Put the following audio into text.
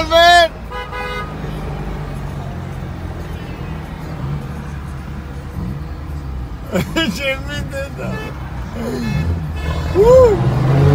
on, man! Jimmy did that. Woo!